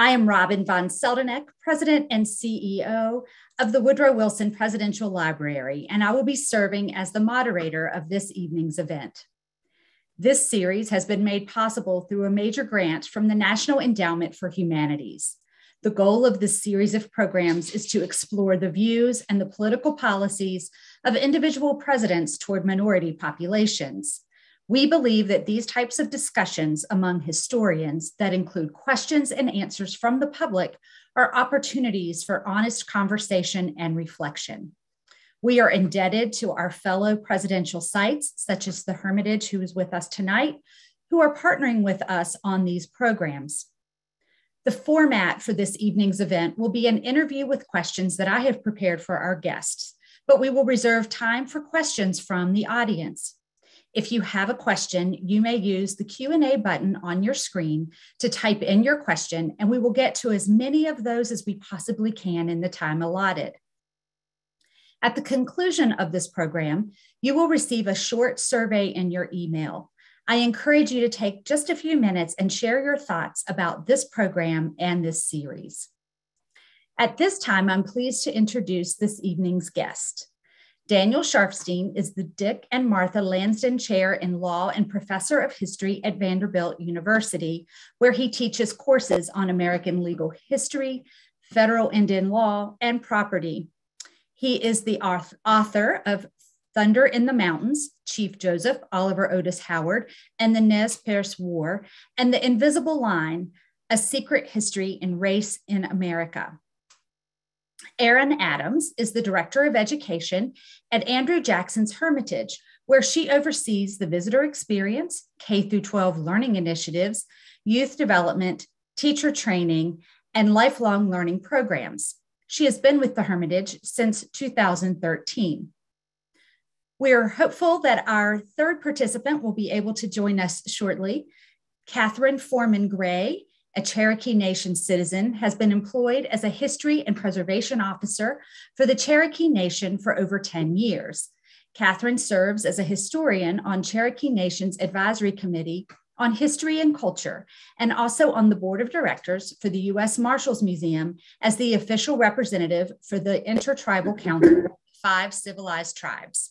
I am Robin von Seldeneck, President and CEO of the Woodrow Wilson Presidential Library, and I will be serving as the moderator of this evening's event. This series has been made possible through a major grant from the National Endowment for Humanities. The goal of this series of programs is to explore the views and the political policies of individual presidents toward minority populations. We believe that these types of discussions among historians that include questions and answers from the public are opportunities for honest conversation and reflection. We are indebted to our fellow presidential sites, such as the Hermitage, who is with us tonight, who are partnering with us on these programs. The format for this evening's event will be an interview with questions that I have prepared for our guests, but we will reserve time for questions from the audience. If you have a question, you may use the Q&A button on your screen to type in your question, and we will get to as many of those as we possibly can in the time allotted. At the conclusion of this program, you will receive a short survey in your email. I encourage you to take just a few minutes and share your thoughts about this program and this series. At this time, I'm pleased to introduce this evening's guest. Daniel Sharfstein is the Dick and Martha Lansden Chair in Law and Professor of History at Vanderbilt University, where he teaches courses on American legal history, federal Indian law, and property. He is the author of Thunder in the Mountains, Chief Joseph Oliver Otis Howard, and the Nez Perce War, and The Invisible Line, A Secret History in Race in America. Erin Adams is the Director of Education at Andrew Jackson's Hermitage, where she oversees the visitor experience, K through 12 learning initiatives, youth development, teacher training, and lifelong learning programs. She has been with the Hermitage since 2013. We are hopeful that our third participant will be able to join us shortly. Catherine Foreman Gray a Cherokee Nation citizen, has been employed as a history and preservation officer for the Cherokee Nation for over 10 years. Catherine serves as a historian on Cherokee Nation's Advisory Committee on History and Culture, and also on the board of directors for the U.S. Marshals Museum as the official representative for the Intertribal Council of Five Civilized Tribes.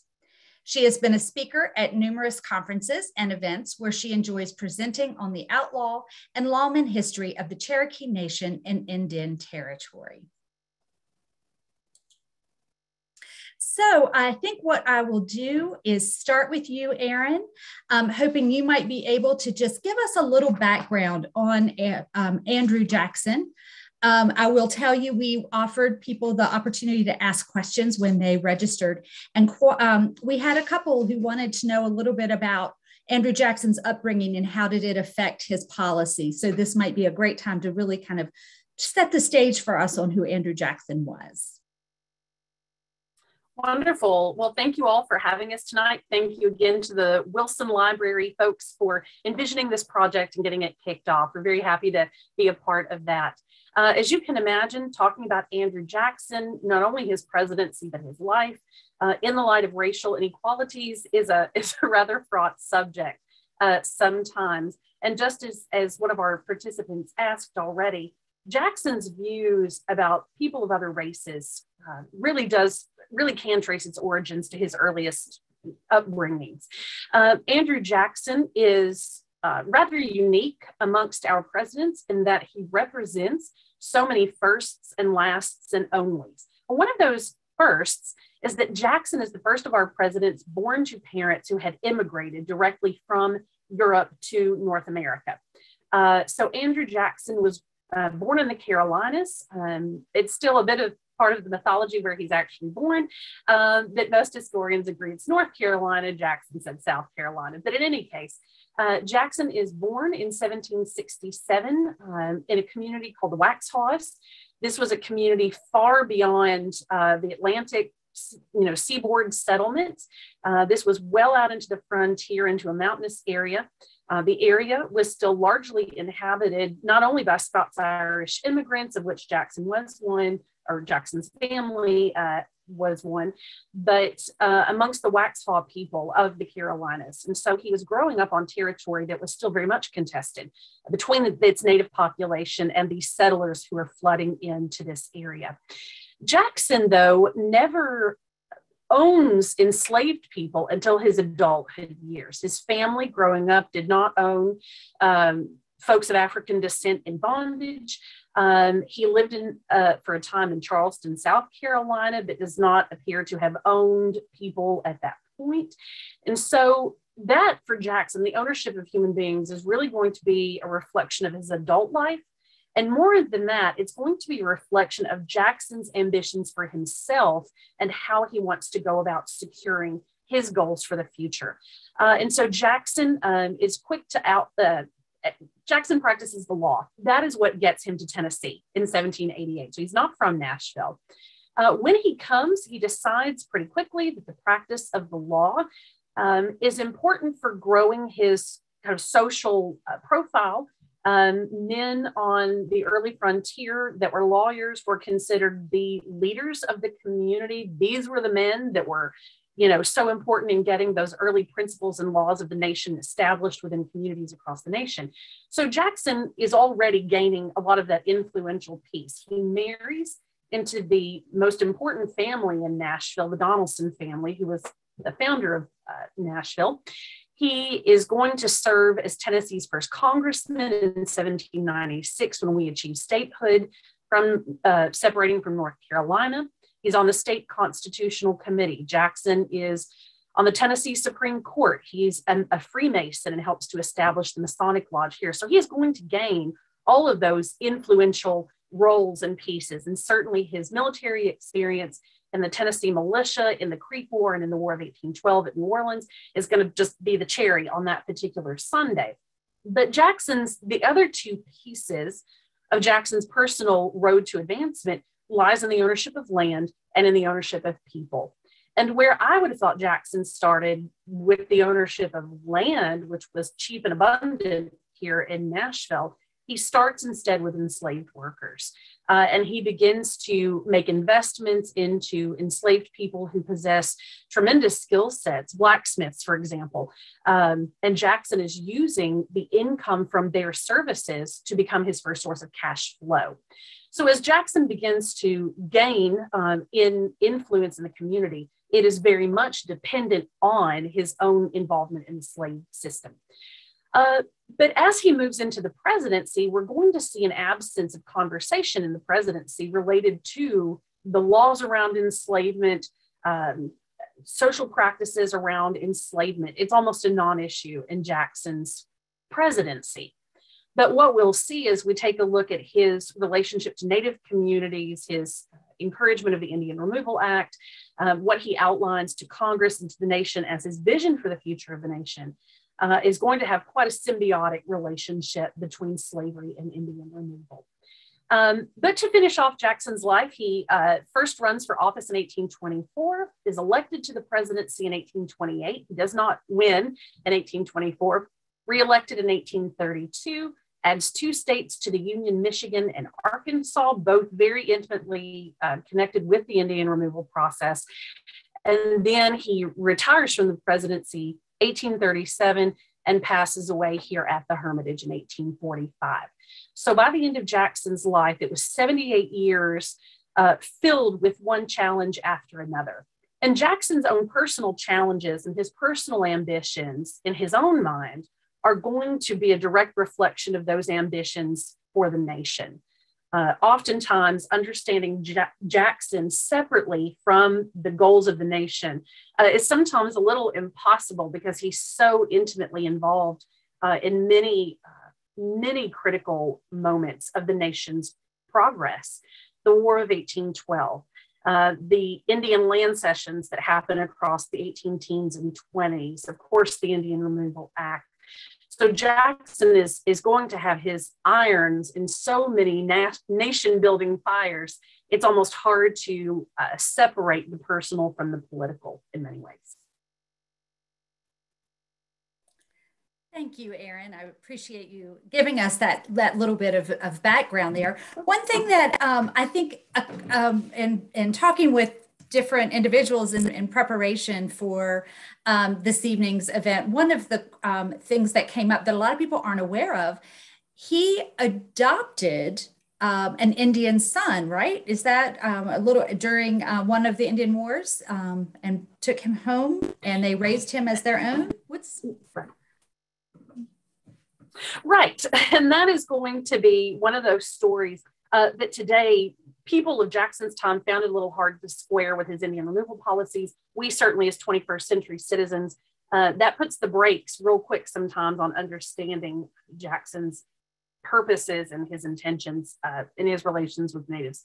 She has been a speaker at numerous conferences and events where she enjoys presenting on the outlaw and lawman history of the Cherokee Nation in Indian Territory. So I think what I will do is start with you, Erin, um, hoping you might be able to just give us a little background on um, Andrew Jackson. Um, I will tell you, we offered people the opportunity to ask questions when they registered. And um, we had a couple who wanted to know a little bit about Andrew Jackson's upbringing and how did it affect his policy. So this might be a great time to really kind of set the stage for us on who Andrew Jackson was. Wonderful. Well, thank you all for having us tonight. Thank you again to the Wilson Library folks for envisioning this project and getting it kicked off. We're very happy to be a part of that. Uh, as you can imagine, talking about Andrew Jackson, not only his presidency, but his life uh, in the light of racial inequalities is a, is a rather fraught subject uh, sometimes. And just as, as one of our participants asked already, Jackson's views about people of other races uh, really does, really can trace its origins to his earliest upbringings. Uh, Andrew Jackson is uh, rather unique amongst our presidents in that he represents so many firsts and lasts and onlys. one of those firsts is that Jackson is the first of our presidents born to parents who had immigrated directly from Europe to North America. Uh, so Andrew Jackson was uh, born in the Carolinas. Um, it's still a bit of part of the mythology where he's actually born um, that most historians agree it's North Carolina. Jackson said South Carolina. But in any case, uh, Jackson is born in 1767 um, in a community called the Waxhaws. This was a community far beyond uh, the Atlantic you know, seaboard settlements. Uh, this was well out into the frontier, into a mountainous area. Uh, the area was still largely inhabited not only by Scots Irish immigrants, of which Jackson was one, or Jackson's family, uh, was one, but uh, amongst the Waxhaw people of the Carolinas. And so he was growing up on territory that was still very much contested between the, its native population and these settlers who were flooding into this area. Jackson, though, never owns enslaved people until his adulthood years. His family growing up did not own um, folks of African descent in bondage. Um, he lived in uh, for a time in Charleston, South Carolina, but does not appear to have owned people at that point. And so that for Jackson, the ownership of human beings is really going to be a reflection of his adult life and more than that, it's going to be a reflection of Jackson's ambitions for himself and how he wants to go about securing his goals for the future. Uh, and so Jackson um, is quick to out the. Jackson practices the law. That is what gets him to Tennessee in 1788. So he's not from Nashville. Uh, when he comes, he decides pretty quickly that the practice of the law um, is important for growing his kind of social uh, profile um, men on the early frontier that were lawyers were considered the leaders of the community. These were the men that were, you know, so important in getting those early principles and laws of the nation established within communities across the nation. So Jackson is already gaining a lot of that influential piece. He marries into the most important family in Nashville, the Donelson family, who was the founder of uh, Nashville. He is going to serve as Tennessee's first congressman in 1796 when we achieved statehood from uh, separating from North Carolina. He's on the state constitutional committee. Jackson is on the Tennessee Supreme Court. He's an, a Freemason and helps to establish the Masonic Lodge here. So he is going to gain all of those influential roles and pieces, and certainly his military experience in the Tennessee militia, in the Creek War, and in the War of 1812 at New Orleans is going to just be the cherry on that particular sundae. But Jackson's, the other two pieces of Jackson's personal road to advancement lies in the ownership of land and in the ownership of people. And where I would have thought Jackson started with the ownership of land, which was cheap and abundant here in Nashville, he starts instead with enslaved workers. Uh, and he begins to make investments into enslaved people who possess tremendous skill sets, blacksmiths, for example. Um, and Jackson is using the income from their services to become his first source of cash flow. So as Jackson begins to gain um, in influence in the community, it is very much dependent on his own involvement in the slave system. Uh, but as he moves into the presidency, we're going to see an absence of conversation in the presidency related to the laws around enslavement, um, social practices around enslavement. It's almost a non issue in Jackson's presidency. But what we'll see is we take a look at his relationship to Native communities, his encouragement of the Indian Removal Act, um, what he outlines to Congress and to the nation as his vision for the future of the nation uh, is going to have quite a symbiotic relationship between slavery and Indian removal. Um, but to finish off Jackson's life, he uh, first runs for office in 1824, is elected to the presidency in 1828. He does not win in 1824, reelected in 1832, adds two states to the Union, Michigan and Arkansas, both very intimately uh, connected with the Indian removal process. And then he retires from the presidency 1837 and passes away here at the Hermitage in 1845. So by the end of Jackson's life, it was 78 years uh, filled with one challenge after another. And Jackson's own personal challenges and his personal ambitions in his own mind are going to be a direct reflection of those ambitions for the nation uh, oftentimes understanding ja- Jackson separately from the goals of the nation uh, is sometimes a little impossible because he's so intimately involved uh, in many, uh, many critical moments of the nation's progress. The War of 1812, uh, the Indian land cessions that happen across the 18 teens and 20s, of course, the Indian Removal Act, so Jackson is, is going to have his irons in so many na- nation building fires, it's almost hard to uh, separate the personal from the political in many ways. Thank you, Erin. I appreciate you giving us that that little bit of, of background there. One thing that um, I think, uh, um, in in talking with different individuals in, in preparation for um, this evening's event. One of the um, things that came up that a lot of people aren't aware of, he adopted um, an Indian son, right? Is that um, a little during uh, one of the Indian Wars um, and took him home and they raised him as their own? What's right? And that is going to be one of those stories uh, that today people of Jackson's time found it a little hard to square with his Indian removal policies. We certainly, as 21st century citizens, uh, that puts the brakes real quick sometimes on understanding Jackson's purposes and his intentions uh, in his relations with natives.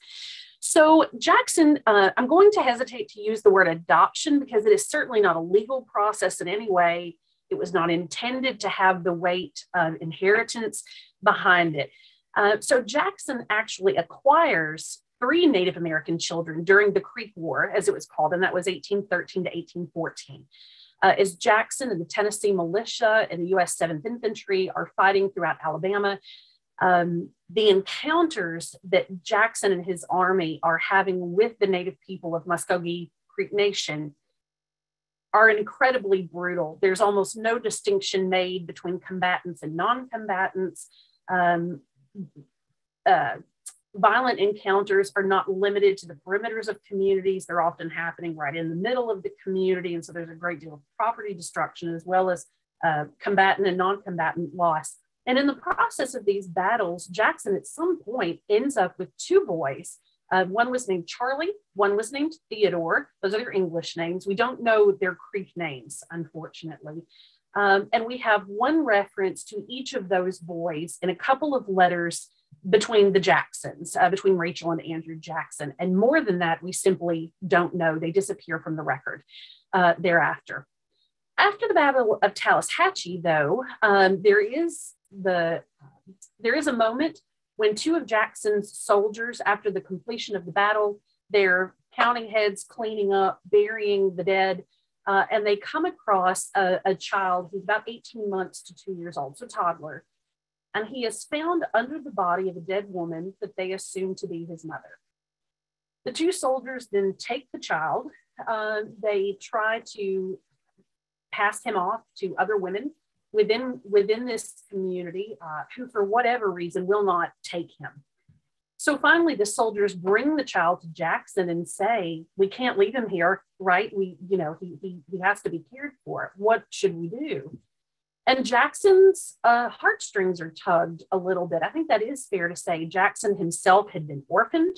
So, Jackson, uh, I'm going to hesitate to use the word adoption because it is certainly not a legal process in any way. It was not intended to have the weight of inheritance behind it. Uh, so, Jackson actually acquires three Native American children during the Creek War, as it was called, and that was 1813 to 1814. Uh, as Jackson and the Tennessee militia and the U.S. 7th Infantry are fighting throughout Alabama, um, the encounters that Jackson and his army are having with the native people of Muskogee Creek Nation are incredibly brutal. There's almost no distinction made between combatants and non combatants. Um, uh, violent encounters are not limited to the perimeters of communities. They're often happening right in the middle of the community. And so there's a great deal of property destruction as well as uh, combatant and non combatant loss. And in the process of these battles, Jackson at some point ends up with two boys. Uh, one was named Charlie, one was named Theodore. Those are their English names. We don't know their Creek names, unfortunately. Um, and we have one reference to each of those boys in a couple of letters between the Jacksons, uh, between Rachel and Andrew Jackson. And more than that, we simply don't know. They disappear from the record uh, thereafter. After the Battle of Tallushatchee, though, um, there is the there is a moment when two of Jackson's soldiers, after the completion of the battle, they're counting heads, cleaning up, burying the dead, uh, and they come across a, a child who's about 18 months to two years old, so toddler, and he is found under the body of a dead woman that they assume to be his mother. The two soldiers then take the child. Uh, they try to pass him off to other women within within this community uh, who, for whatever reason, will not take him. So finally, the soldiers bring the child to Jackson and say, "We can't leave him here, right? We, you know, he he, he has to be cared for. What should we do?" And Jackson's uh, heartstrings are tugged a little bit. I think that is fair to say. Jackson himself had been orphaned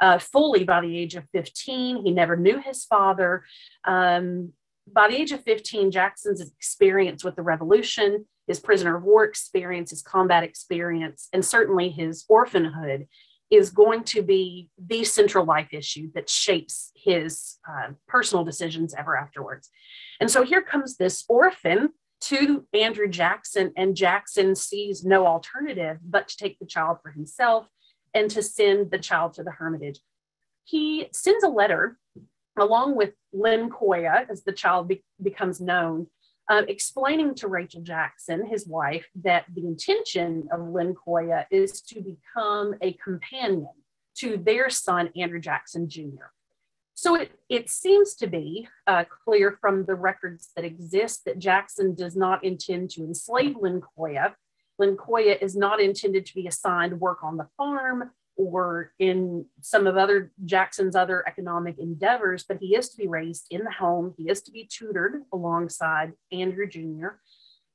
uh, fully by the age of 15. He never knew his father. Um, by the age of 15, Jackson's experience with the revolution, his prisoner of war experience, his combat experience, and certainly his orphanhood is going to be the central life issue that shapes his uh, personal decisions ever afterwards. And so here comes this orphan to Andrew Jackson, and Jackson sees no alternative but to take the child for himself and to send the child to the hermitage. He sends a letter along with Lincoya, as the child be- becomes known, uh, explaining to Rachel Jackson, his wife, that the intention of Lincoya is to become a companion to their son, Andrew Jackson Jr. So it, it seems to be uh, clear from the records that exist that Jackson does not intend to enslave Lincoya. Lincoya is not intended to be assigned work on the farm or in some of other Jackson's other economic endeavors, but he is to be raised in the home. He is to be tutored alongside Andrew Jr.,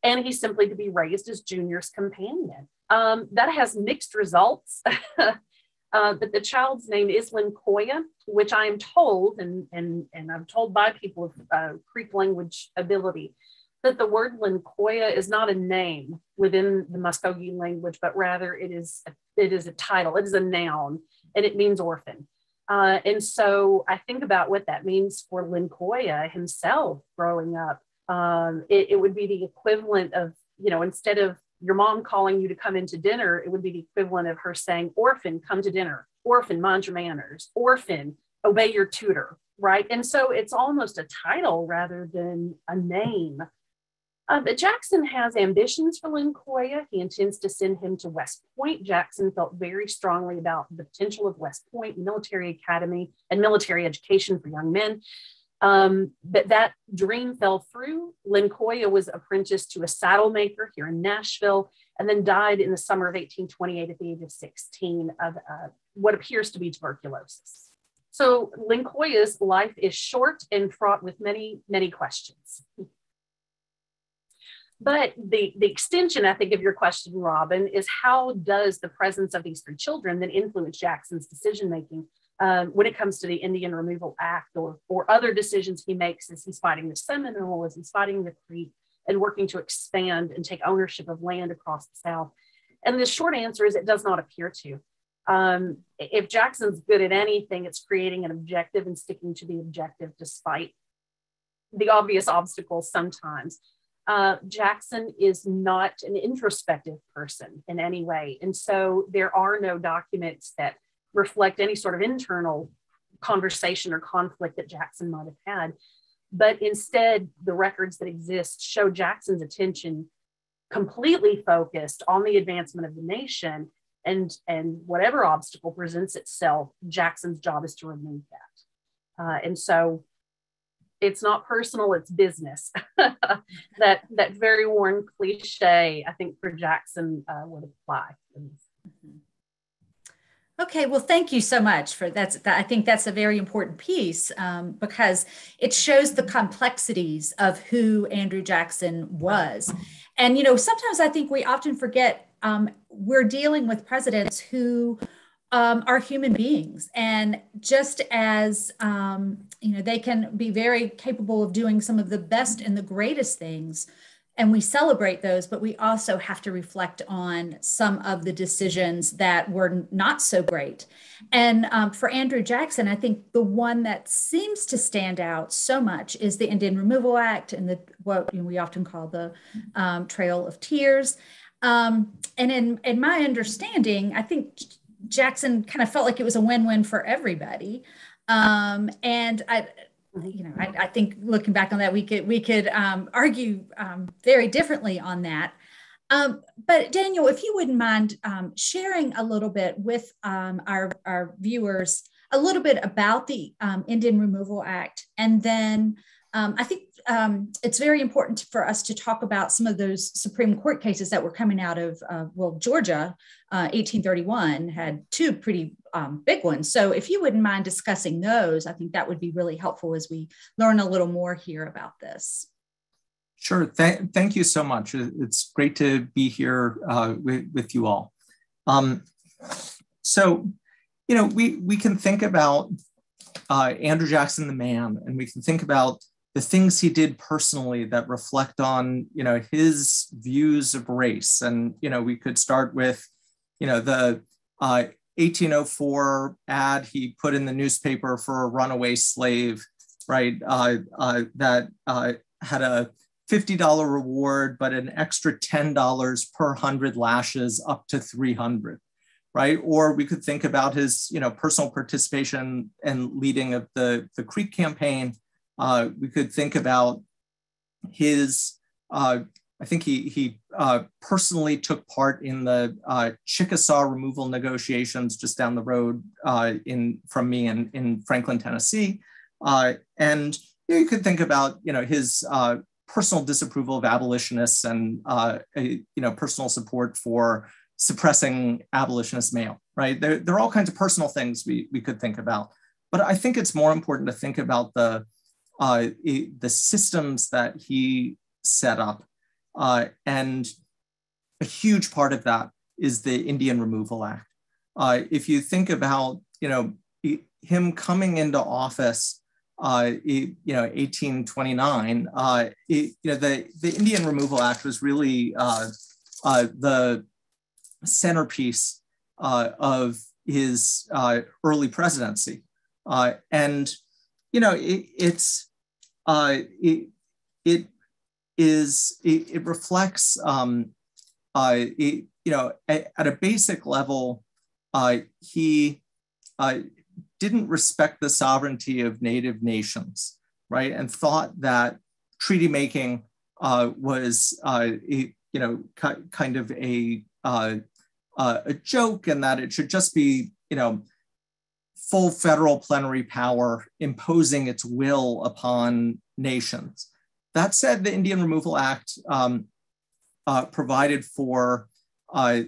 and he's simply to be raised as Junior's companion. Um, that has mixed results, uh, but the child's name is Lincoya, which I am told, and, and, and I'm told by people with uh, Creek language ability, that the word Lincoya is not a name within the Muskogee language, but rather it is a, it is a title, it is a noun, and it means orphan. Uh, and so I think about what that means for Lincoya himself growing up. Um, it, it, would be the equivalent of, you know, instead of your mom calling you to come into dinner, it would be the equivalent of her saying, Orphan, come to dinner. Orphan, mind your manners. Orphan, obey your tutor. Right. And so it's almost a title rather than a name Uh, but Jackson has ambitions for Lincoya. He intends to send him to West Point. Jackson felt very strongly about the potential of West Point Military Academy and military education for young men. Um, but that dream fell through. Lincoya was apprenticed to a saddle maker here in Nashville and then died in the summer of 1828 at the age of 16 of uh, what appears to be tuberculosis. So Lincoya's life is short and fraught with many, many questions. But the, the extension, I think, of your question, Robin, is how does the presence of these three children then influence Jackson's decision making um, when it comes to the Indian Removal Act or, or other decisions he makes as he's fighting the Seminole, as he's fighting the Creek, and working to expand and take ownership of land across the South? And the short answer is it does not appear to. Um, if Jackson's good at anything, it's creating an objective and sticking to the objective despite the obvious obstacles sometimes. Uh, Jackson is not an introspective person in any way. And so there are no documents that reflect any sort of internal conversation or conflict that Jackson might have had. But instead, the records that exist show Jackson's attention completely focused on the advancement of the nation. And, and whatever obstacle presents itself, Jackson's job is to remove that. Uh, and so it's not personal, it's business. that, that very worn cliche, I think, for Jackson uh, would apply. Mm-hmm. Okay, well, thank you so much for that's. That, I think that's a very important piece um, because it shows the complexities of who Andrew Jackson was, and you know sometimes I think we often forget um, we're dealing with presidents who um, are human beings, and just as um, you know, they can be very capable of doing some of the best and the greatest things and we celebrate those, but we also have to reflect on some of the decisions that were not so great. And um, for Andrew Jackson, I think the one that seems to stand out so much is the Indian Removal Act and the what we often call the um, Trail of Tears. Um, and in, in my understanding, I think Jackson kind of felt like it was a win-win for everybody. Um, and I, you know, I, I, think looking back on that, we could we could um, argue um, very differently on that. Um, but Daniel, if you wouldn't mind um, sharing a little bit with um, our our viewers a little bit about the um, Indian Removal Act, and then I think it's very important for us to talk about some of those Supreme Court cases that were coming out of uh, well Georgia, uh, 1831 had two pretty um, big ones. So if you wouldn't mind discussing those, I think that would be really helpful as we learn a little more here about this. Sure. Th thank you so much. It's great to be here uh, with, with you all. Um, so, you know, we, we can think about uh, Andrew Jackson, the man, and we can think about the things he did personally that reflect on, you know, his views of race. And, you know, we could start with, you know, the uh, 1804 ad he put in the newspaper for a runaway slave, right? Uh, uh, that uh, had a $50 reward, but an extra $10 per 100 lashes up to 300, right? Or we could think about his, you know, personal participation and leading of the, the Creek campaign. Uh, we could think about his uh, I think he, he uh, personally took part in the uh, Chickasaw removal negotiations just down the road uh, in, from me in, in Franklin, Tennessee. Uh, and you, know, you, could think about you know, his personal disapproval of abolitionists and a, you know, personal support for suppressing abolitionist mail, right? There, there are all kinds of personal things we, we could think about. But I think it's more important to think about the, the systems that he set up uh, and a huge part of that is the Indian Removal Act. Uh, if you think about, you know, him coming into office, uh, you know, 1829, uh, you know, the, the Indian Removal Act was really uh, uh, the centerpiece uh, of his early presidency. and, you know, it, it's, it, it is it, it reflects um, uh, it, you know at, at, a basic level uh, he uh, didn't respect the sovereignty of native nations right? And thought that treaty making uh, was, uh, a, you know, kind of a, uh, uh, a joke and that it should just be, you know, full federal plenary power imposing its will upon nations. That said, the Indian Removal Act um, uh, provided for uh,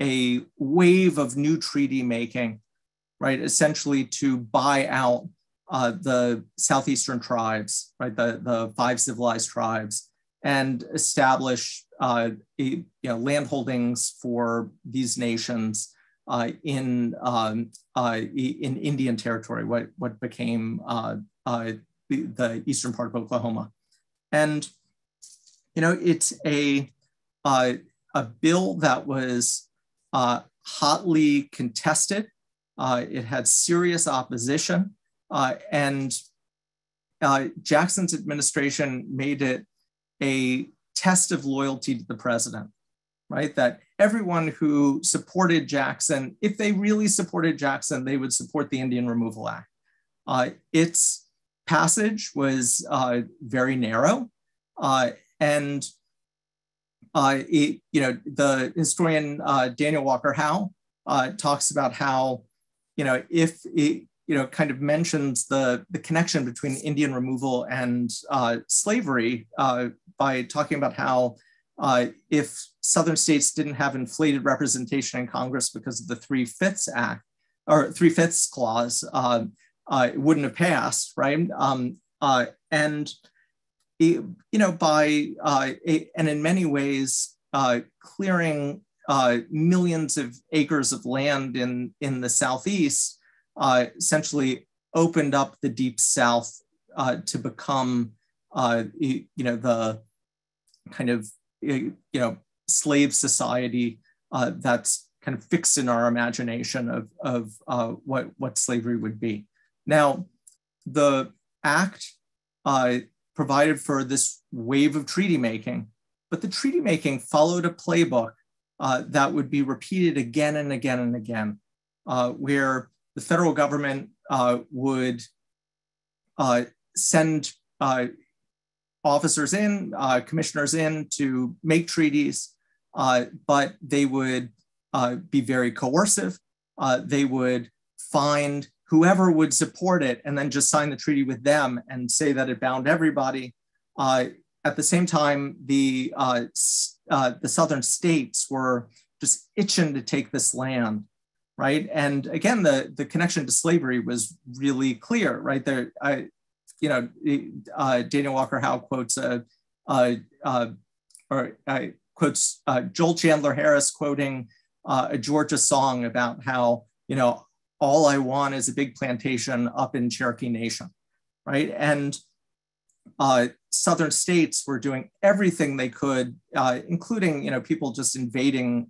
a wave of new treaty making, right? Essentially to buy out uh, the southeastern tribes, right? The, the five civilized tribes, and establish uh, you know, land holdings for these nations in um, uh, in Indian territory, what what became uh, uh, the, the, eastern part of Oklahoma, and you know it's a a bill that was hotly contested. it had serious opposition, and Jackson's administration made it a test of loyalty to the president, right? That everyone who supported Jackson, if they really supported Jackson, they would support the Indian Removal Act. Uh, its passage was uh, very narrow, uh, and uh, it, you know the historian uh, Daniel Walker Howe uh, talks about how you know if it, you know kind of mentions the the connection between Indian removal and slavery by talking about how uh, if Southern states didn't have inflated representation in Congress because of the Three Fifths Act or Three Fifths Clause, uh, uh, it wouldn't have passed, right? Um, uh, and it, you know, by uh, it, and in many ways, uh, clearing millions of acres of land in in the southeast essentially opened up the Deep South to become, you know, the kind of you know slave society uh, that's kind of fixed in our imagination of, of uh, what, what slavery would be. Now, the act uh, provided for this wave of treaty making, but the treaty making followed a playbook uh, that would be repeated again and again and again, uh, where the federal government uh, would send officers in, uh, commissioners in to make treaties, uh, but they would uh, be very coercive. Uh, they would find whoever would support it and then just sign the treaty with them and say that it bound everybody. Uh, at the same time, the, the southern states were just itching to take this land right? And again, the, the connection to slavery was really clear, right? There, I, you know, uh, Daniel Walker Howe quotes a, uh, uh, or quotes uh, Joel Chandler Harris quoting uh, a Georgia song about how, you know, all I want is a big plantation up in Cherokee Nation, right? And uh, southern states were doing everything they could, including, you know, people just invading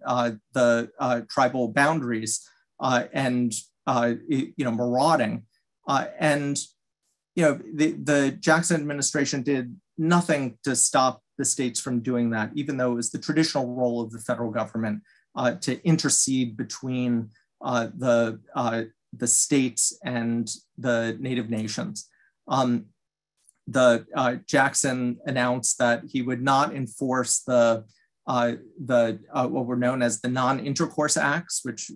the tribal boundaries and, you know, marauding. and you know, the, the Jackson administration did nothing to stop the states from doing that, even though it was the traditional role of the federal government uh, to intercede between uh, the, uh, the states and the native nations. Um, the uh, Jackson announced that he would not enforce the uh, the uh, what were known as the non-intercourse acts, which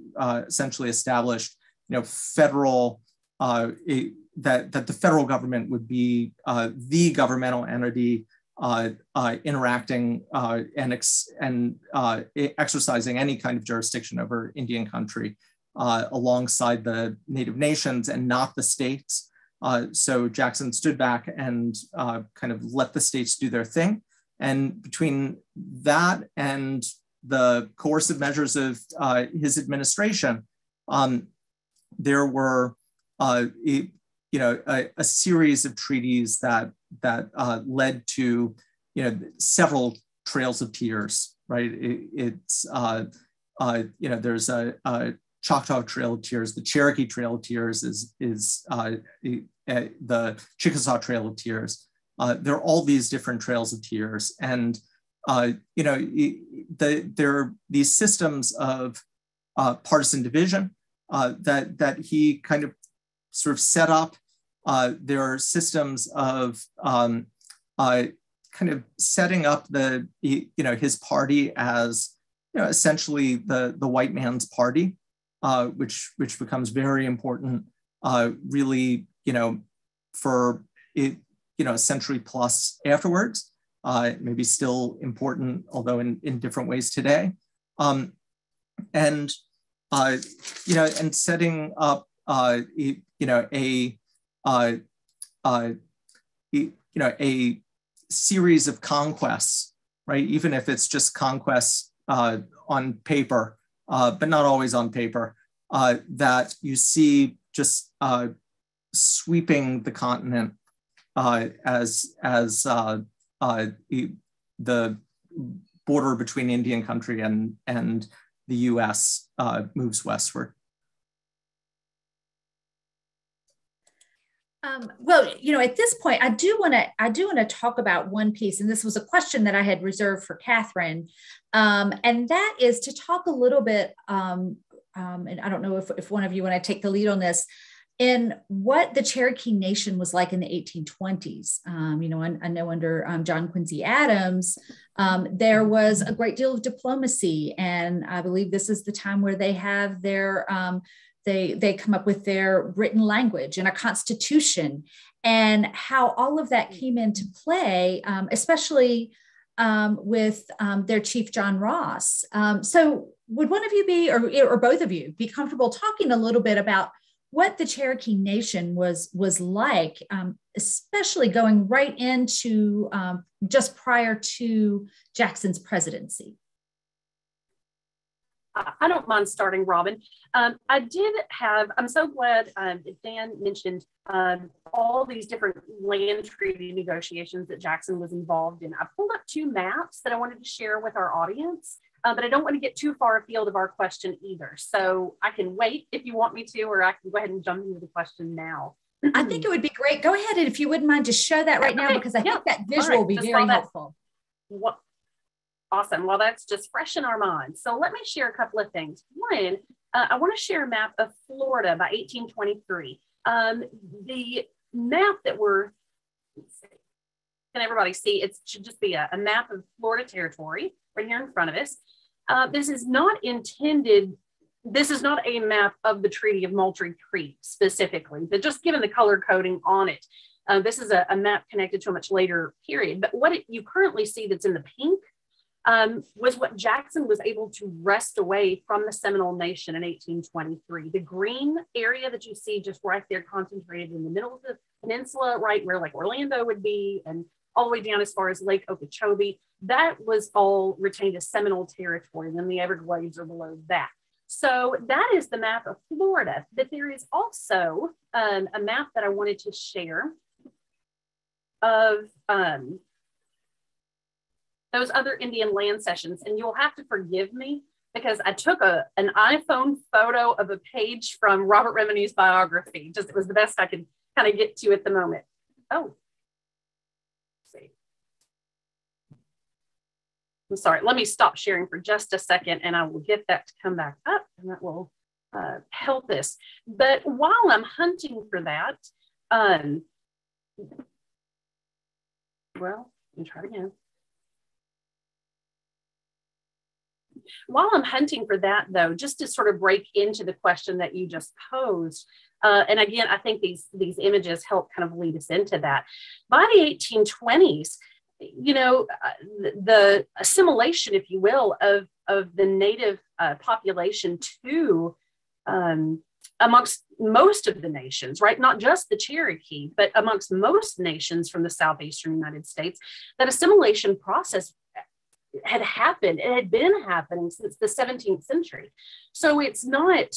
essentially established you know federal that, that the federal government would be uh, the governmental entity uh, uh, interacting uh, and, ex and uh, exercising any kind of jurisdiction over Indian country alongside the native nations and not the states. so Jackson stood back and kind of let the states do their thing. And between that and the coercive measures of his administration, um, there were uh, you know, a, a series of treaties that that uh, led to, you know, several trails of tears, right? It, it's, uh, uh, you know, there's a, a, Choctaw Trail of Tears, the Cherokee Trail of Tears is, is uh, the Chickasaw Trail of Tears. Uh, there are all these different trails of tears. And, uh, you know, the, there are these systems of uh, partisan division uh, that, that he kind of sort of set up uh, there are systems of um, uh, kind of setting up the you know his party as you know essentially the the white man's party, uh, which which becomes very important, uh, really you know for it you know a century plus afterwards. Uh, maybe still important, although in, in different ways today. Um, and you know, and setting up you know a uh, uh, you know a series of conquests, right? Even if it's just conquests uh, on paper, uh, but not always on paper, uh, that you see just sweeping the continent as as the border between Indian country and and the U.S. moves westward. Um, well, you know, at this point, I do want to I do want to talk about one piece, and this was a question that I had reserved for Catherine, um, and that is to talk a little bit. Um, um and I don't know if, if one of you want to take the lead on this, in what the Cherokee Nation was like in the 1820s. Um, you know, I, I know under um, John Quincy Adams, there was a great deal of diplomacy, and I believe this is the time where they have their they they come up with their written language and a constitution and how all of that came into play um, especially um, with um, their chief john ross. Um, so would one of you be or, or both of you be comfortable talking a little bit about what the cherokee nation was was like um, especially going right into um, just prior to jackson's presidency I don't mind starting, Robin. Um, I did have, I'm so glad um, Dan mentioned um, all these different land treaty negotiations that Jackson was involved in. I pulled up two maps that I wanted to share with our audience, uh, but I don't want to get too far afield of our question either. So I can wait if you want me to, or I can go ahead and jump into the question now. I think it would be great. Go ahead and if you wouldn't mind, just show that right okay. now because I yeah. think that visual right. will be just very helpful. What, Awesome. Well, that's just fresh in our minds. So let me share a couple of things. One, uh, I want to share a map of Florida by 1823. Um, the map that we're, can everybody see? It should just be a, a, map of Florida territory right here in front of us. Uh, this is not intended, this is not a map of the Treaty of Moultrie Creek specifically, but just given the color coding on it. Uh, this is a, a, map connected to a much later period, but what it, you currently see that's in the pink um, was what Jackson was able to wrest away from the Seminole Nation in 1823. The green area that you see just right there concentrated in the middle of the peninsula, right where like Orlando would be, and all the way down as far as Lake Okeechobee, that was all retained as Seminole territory. And then the Everglades are below that. So that is the map of Florida. But there is also um, a map that I wanted to share of um, those other Indian land cessions. And you'll have to forgive me because I took a, an iPhone photo of a page from Robert Remini's biography. Just it was the best I could kind of get to at the moment. Oh, see. I'm sorry, let me stop sharing for just a second and I will get that to come back up and that will uh, help us. But while I'm hunting for that, um, well, let me try it again. While I'm hunting for that, though, just to sort of break into the question that you just posed, uh, and again, I think these these images help kind of lead us into that. By the 1820s, you know, uh, the, assimilation, if you will, of of the native uh, population to um, amongst most of the nations, right? Not just the Cherokee, but amongst most nations from the southeastern United States, that assimilation process had happened. It had been happening since the 17th century. So it's not,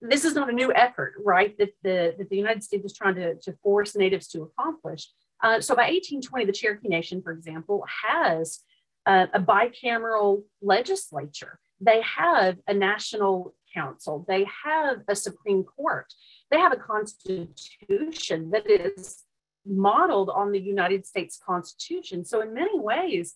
this is not a new effort, right? That the, that the United States is trying to, to force natives to accomplish. Uh, so by 1820, the Cherokee Nation, for example, has uh, a bicameral legislature. They have a national council. They have a Supreme Court. They have a constitution that is modeled on the United States Constitution. So in many ways,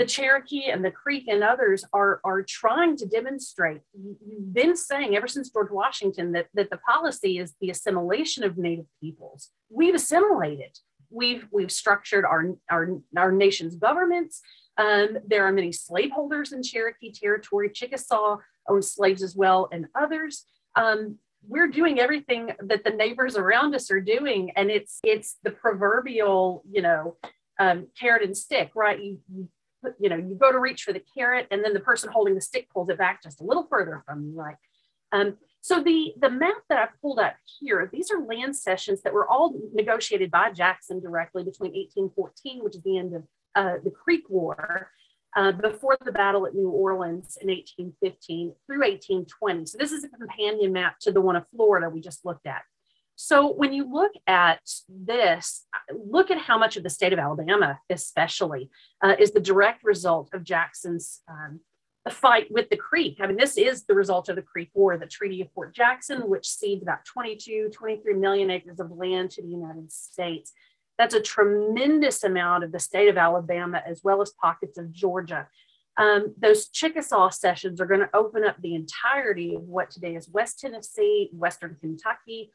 the Cherokee and the Creek and others are, are trying to demonstrate. You've been saying ever since George Washington that, that the policy is the assimilation of Native peoples. We've assimilated. we've we've structured our our, our nation's governments. Um, there are many slaveholders in Cherokee territory. Chickasaw owned slaves as well, and others. Um, we're doing everything that the neighbors around us are doing, and it's it's the proverbial, you know, um, carrot and stick, right? You, you you know, you go to reach for the carrot, and then the person holding the stick pulls it back just a little further from you, Like, Um, so the, the map that I've pulled up here, these are land cessions that were all negotiated by Jackson directly between 1814, which is the end of uh, the Creek War, uh, before the battle at New Orleans in 1815 through 1820. So this is a companion map to the one of Florida we just looked at. So when you look at this, look at how much of the state of Alabama, especially, uh, is the direct result of Jackson's um, fight with the Creek. I mean, this is the result of the Creek War, the Treaty of Fort Jackson, which ceded about 22, 23 million acres of land to the United States. That's a tremendous amount of the state of Alabama, as well as pockets of Georgia. Um, those Chickasaw cessions are going to open up the entirety of what today is West Tennessee, Western Kentucky,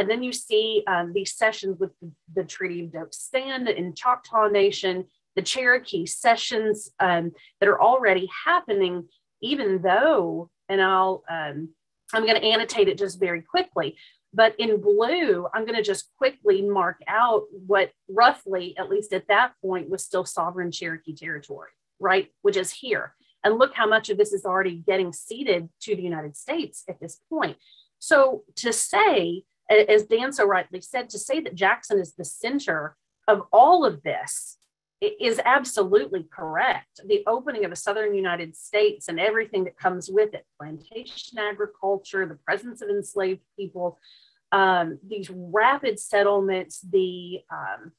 and then you see um, these cessions with the, Treaty of Doak Stand in Choctaw Nation, the Cherokee cessions um, that are already happening, even though, and I'll, um, I'm going to annotate it just very quickly. But in blue, I'm going to just quickly mark out what roughly, at least at that point, was still sovereign Cherokee territory, right? Which is here. And look how much of this is already getting ceded to the United States at this point. So to say as Dan so rightly said, to say that Jackson is the center of all of this is absolutely correct. The opening of the southern United States and everything that comes with it plantation agriculture, the presence of enslaved people, um, these rapid settlements, the um,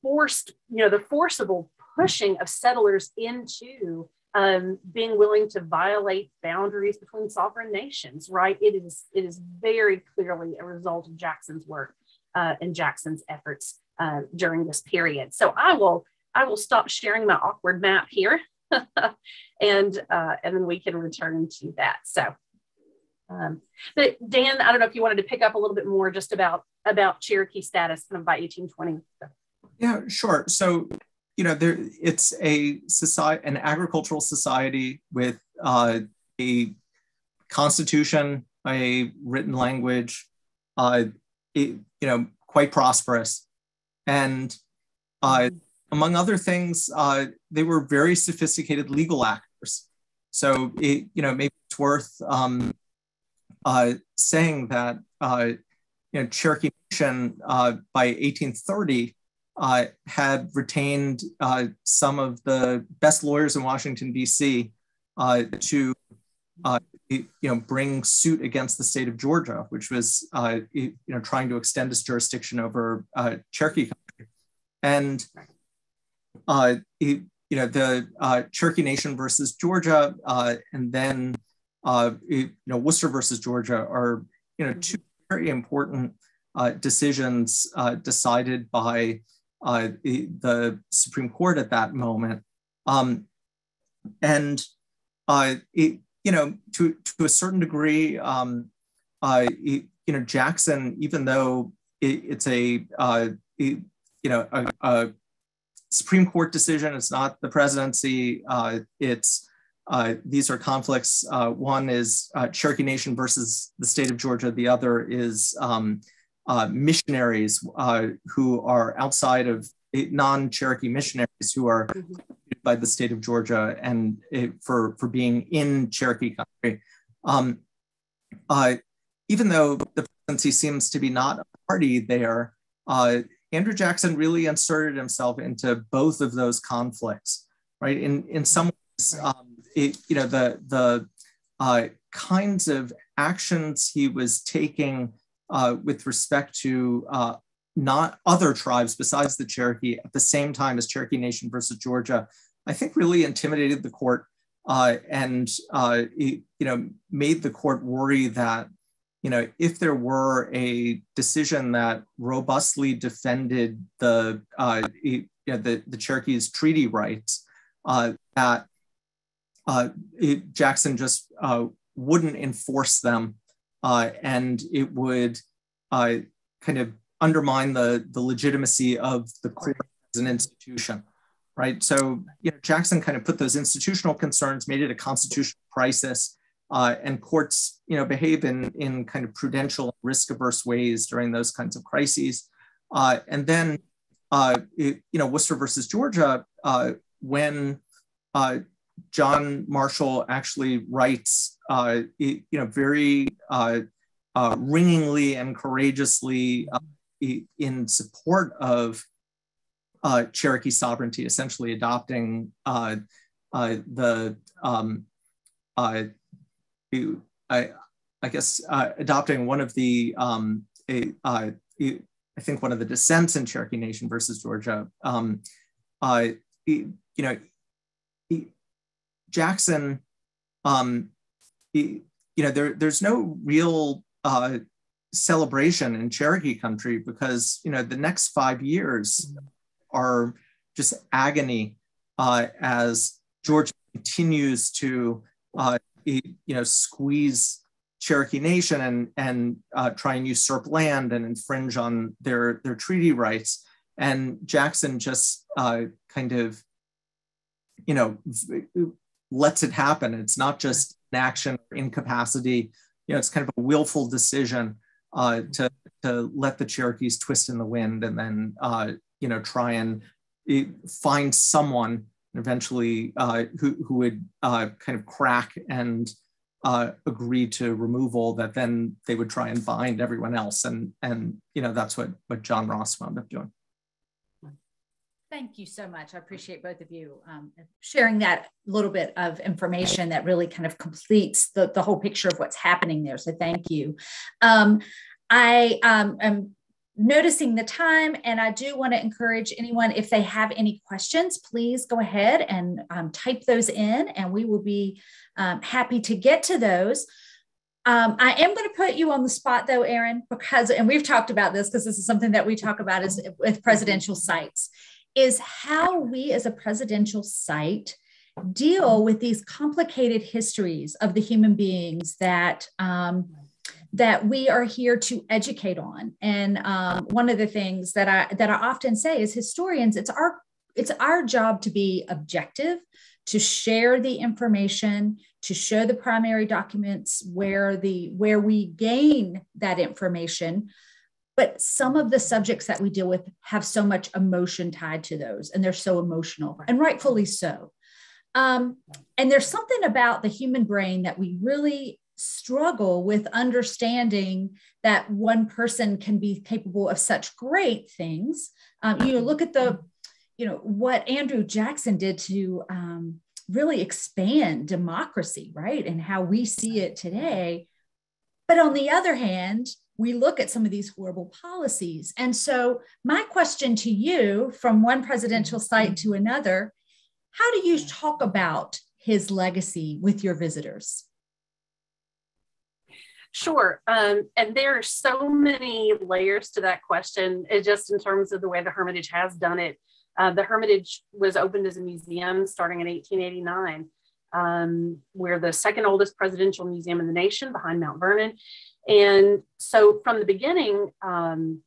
forced, you know, the forcible pushing of settlers into um, being willing to violate boundaries between sovereign nations, right? It is, it is very clearly a result of Jackson's work uh, and Jackson's efforts uh, during this period. So I will, I will stop sharing my awkward map here and, uh, and then we can return to that. So, um, but Dan, I don't know if you wanted to pick up a little bit more just about, about Cherokee status kind of by 1820. Yeah, sure. So you know, there it's a society, an agricultural society with uh, a constitution, a written language, uh, it, you know, quite prosperous, and uh, among other things, uh, they were very sophisticated legal actors. So it, you know, maybe it's worth um, uh, saying that uh, you know Cherokee Nation uh, by 1830 uh, had retained uh, some of the best lawyers in Washington, D.C. Uh, to uh, you know bring suit against the state of Georgia, which was uh, you know trying to extend its jurisdiction over uh, Cherokee country, and it, you know the Cherokee Nation versus Georgia, and then it, you know Worcester versus Georgia are you know two very important decisions decided by uh, the Supreme Court at that moment. Um, and uh, it, you know, to to a certain degree, um, uh, it, you know, Jackson, even though it, it's a uh, it, you know a, a, Supreme Court decision, it's not the presidency. Uh, it's uh, these are conflicts. One is Cherokee Nation versus the state of Georgia. The other is um, uh, missionaries uh, who are outside of non-Cherokee missionaries who are mm-hmm. by the state of Georgia and it, for for being in Cherokee country. Um, uh, even though the presidency seems to be not a party there, uh, Andrew Jackson really inserted himself into both of those conflicts. Right in in some ways, um, it, you know the the uh, kinds of actions he was taking uh, with respect to uh, not other tribes besides the Cherokee at the same time as Cherokee Nation versus Georgia, I think really intimidated the court uh, and uh, it, you know made the court worry that you know if there were a decision that robustly defended the uh, you know, the, the Cherokee's treaty rights that it, Jackson just wouldn't enforce them uh, and it would uh, kind of undermine the, the legitimacy of the court as an institution, right? So, you know, Jackson kind of put those institutional concerns, made it a constitutional crisis, uh, and courts, you know, behave in, in kind of prudential, risk-averse ways during those kinds of crises. Uh, and then, uh, it, you know, Worcester versus Georgia, uh, when John Marshall actually writes, uh, you know, very ringingly and courageously in support of uh, Cherokee sovereignty, essentially adopting uh, uh, the, um, I, I guess, adopting one of the, um, a, I think one of the dissents in Cherokee Nation versus Georgia. Um, you know, Jackson, um, you know, there, there's no real uh, celebration in Cherokee country because you know the next five years are just agony uh, as Georgia continues to uh, you know squeeze Cherokee Nation and and uh, try and usurp land and infringe on their their treaty rights. And Jackson just uh, kind of you know lets it happen. It's not just inaction or incapacity. You know, it's kind of a willful decision uh, to, to let the Cherokees twist in the wind and then, uh, you know, try and eh, find someone eventually uh, who, who would uh, kind of crack and uh, agree to removal that then they would try and bind everyone else. And, and you know, that's what, what John Ross wound up doing. Thank you so much. I appreciate both of you um, sharing that little bit of information that really kind of completes the, the whole picture of what's happening there. So thank you. Um, I um, am noticing the time and I do want to encourage anyone, if they have any questions, please go ahead and um, type those in and we will be um, happy to get to those. Um, I am going to put you on the spot though, Erin, because, and we've talked about this because this is something that we talk about is with presidential sites is how we as a presidential site deal with these complicated histories of the human beings that um, that we are here to educate on. And um, one of the things that I that I often say is historians, it's our it's our job to be objective, to share the information, to show the primary documents where the where we gain that information but some of the subjects that we deal with have so much emotion tied to those and they're so emotional and rightfully so. Um, and there's something about the human brain that we really struggle with understanding that one person can be capable of such great things. Um, you know look at the you know what andrew jackson did to um, really expand democracy right and how we see it today. But on the other hand we look at some of these horrible policies. And so, my question to you from one presidential site to another how do you talk about his legacy with your visitors? Sure. Um, and there are so many layers to that question, just in terms of the way the Hermitage has done it. Uh, the Hermitage was opened as a museum starting in 1889. Um, we're the second oldest presidential museum in the nation behind Mount Vernon. And so from the beginning, um,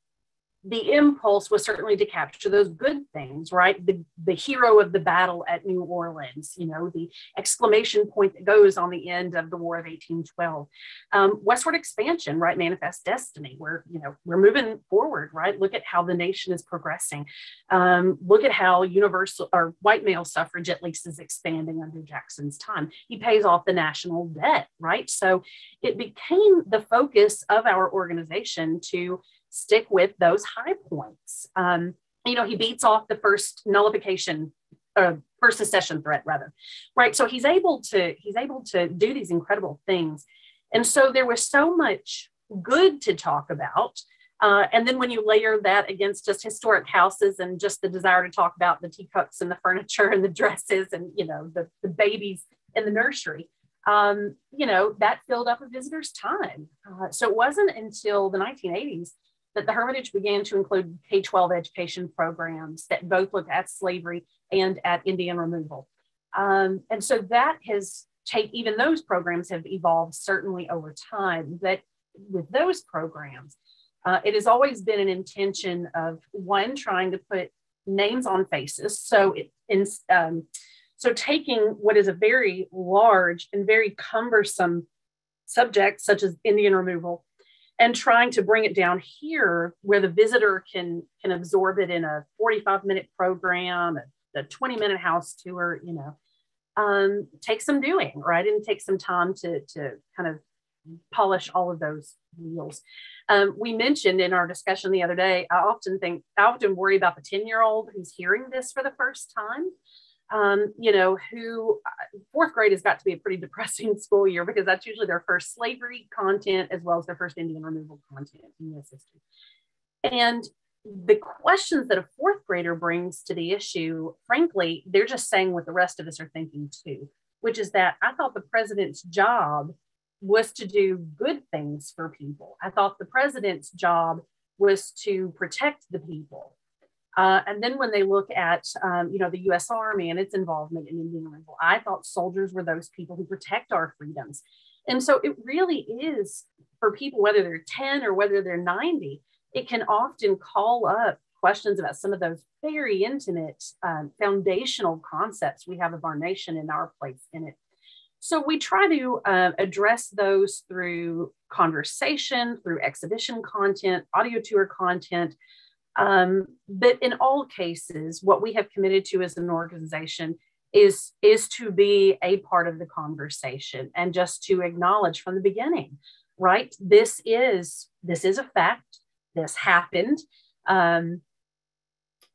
the impulse was certainly to capture those good things, right? The, the hero of the battle at New Orleans, you know, the exclamation point that goes on the end of the War of 1812. Um, westward expansion, right? Manifest destiny. We're, you know, we're moving forward, right? Look at how the nation is progressing. Um, look at how universal or white male suffrage at least is expanding under Jackson's time. He pays off the national debt, right? So it became the focus of our organization to stick with those high points. Um, you know, he beats off the first nullification, or first secession threat rather, right? So he's able to he's able to do these incredible things, and so there was so much good to talk about. Uh, and then when you layer that against just historic houses and just the desire to talk about the teacups and the furniture and the dresses and you know the, the babies in the nursery, um, you know that filled up a visitor's time. Uh, so it wasn't until the 1980s that the Hermitage began to include K 12 education programs that both look at slavery and at Indian removal. Um, and so that has taken, even those programs have evolved certainly over time. But with those programs, Uh, it has always been an intention of one trying to put names on faces. So it in um, so taking what is a very large and very cumbersome subject, such as Indian removal, and trying to bring it down here where the visitor can can absorb it in a 45 minute program, a, a 20 minute house tour, you know, um, take some doing, right? And take some time to, to kind of polish all of those wheels. Um, we mentioned in our discussion the other day, I often think, I often worry about the 10 year old who's hearing this for the first time. Um, you know, who uh, fourth grade has got to be a pretty depressing school year because that's usually their first slavery content as well as their first Indian removal content in US history. And the questions that a fourth grader brings to the issue, frankly, they're just saying what the rest of us are thinking too, which is that I thought the president's job was to do good things for people. I thought the president's job was to protect the people. Uh, and then when they look at, um, you know, the U.S. Army and its involvement in Indian removal, I thought soldiers were those people who protect our freedoms. And so it really is for people, whether they're 10 or whether they're 90, it can often call up questions about some of those very intimate um, foundational concepts we have of our nation and our place in it. So we try to uh, address those through conversation, through exhibition content, audio tour content. Um, but in all cases, what we have committed to as an organization is, is to be a part of the conversation and just to acknowledge from the beginning, right? This is this is a fact. This happened. Um,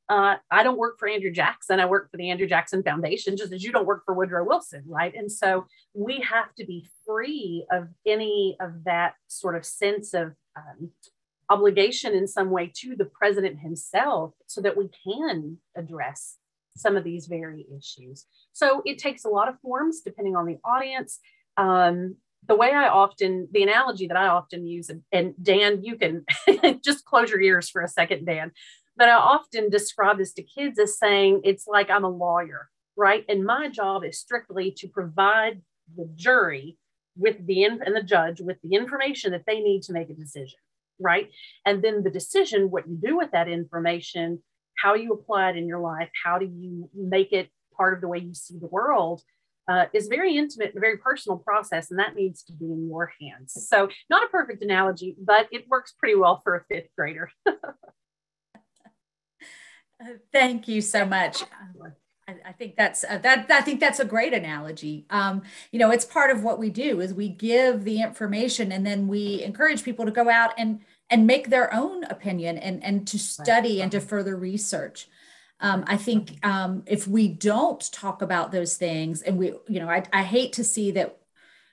uh, I don't work for Andrew Jackson. I work for the Andrew Jackson Foundation, just as you don't work for Woodrow Wilson, right? And so we have to be free of any of that sort of sense of um, obligation in some way to the president himself so that we can address some of these very issues. So it takes a lot of forms depending on the audience. Um, the way I often, the analogy that I often use, and Dan, you can just close your ears for a second, Dan but I often describe this to kids as saying it's like I'm a lawyer, right? And my job is strictly to provide the jury with the and the judge with the information that they need to make a decision, right? And then the decision, what you do with that information, how you apply it in your life, how do you make it part of the way you see the world, uh, is very intimate and very personal process, and that needs to be in your hands. So, not a perfect analogy, but it works pretty well for a fifth grader. Thank you so much. I, think that's uh, that. I think that's a great analogy. Um, you know, it's part of what we do is we give the information and then we encourage people to go out and and make their own opinion and and to study and to further research. Um, I think um, if we don't talk about those things, and we, you know, I, I hate to see that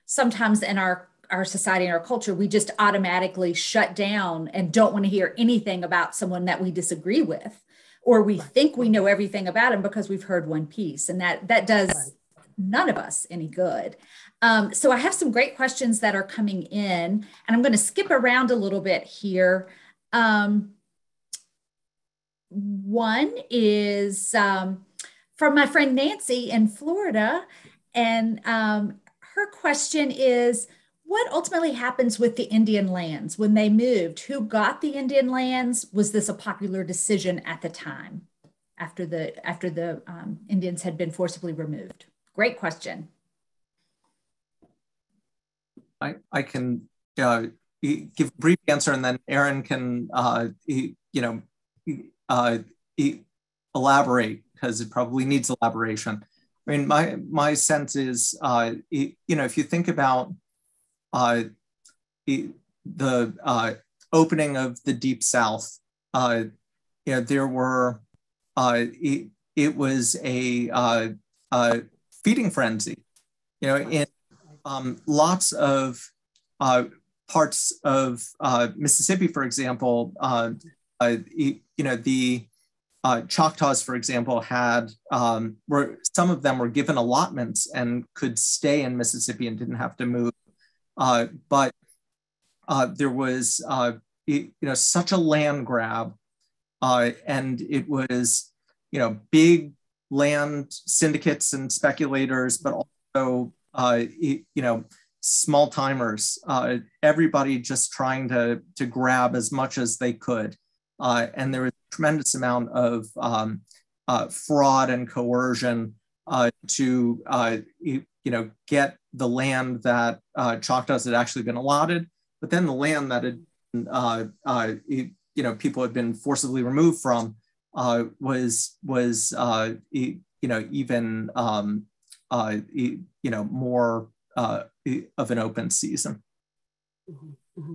sometimes in our our society and our culture, we just automatically shut down and don't want to hear anything about someone that we disagree with or we think we know everything about him because we've heard one piece and that that does none of us any good. Um, so i have some great questions that are coming in and i'm going to skip around a little bit here. Um, one is um, from my friend nancy in florida and um, her question is what ultimately happens with the Indian lands when they moved? Who got the Indian lands? Was this a popular decision at the time after the after the um, Indians had been forcibly removed? Great question. I, I can uh, give a brief answer and then Erin can, uh, you know, uh, elaborate because it probably needs elaboration. I mean, my, my sense is, uh, you know, if you think about uh, the uh, opening of the Deep South, uh, you know, there were, uh, it, it, was a, uh, a, feeding frenzy, you know, in um, lots of parts of Mississippi, for example, you know, the Choctaws, for example, had um, were some of them were given allotments and could stay in Mississippi and didn't have to move. Uh, but uh, there was, uh, you know, such a land grab, uh, and it was, you know, big land syndicates and speculators, but also, uh, you know, small timers, uh, everybody just trying to, to grab as much as they could. And there was a tremendous amount of um, fraud and coercion to you, know get the land that uh, Choctaws had actually been allotted, but then the land that had you, you know people had been forcibly removed from was was you know even um, you know more uh, of an open season. Mm-hmm. Mm-hmm.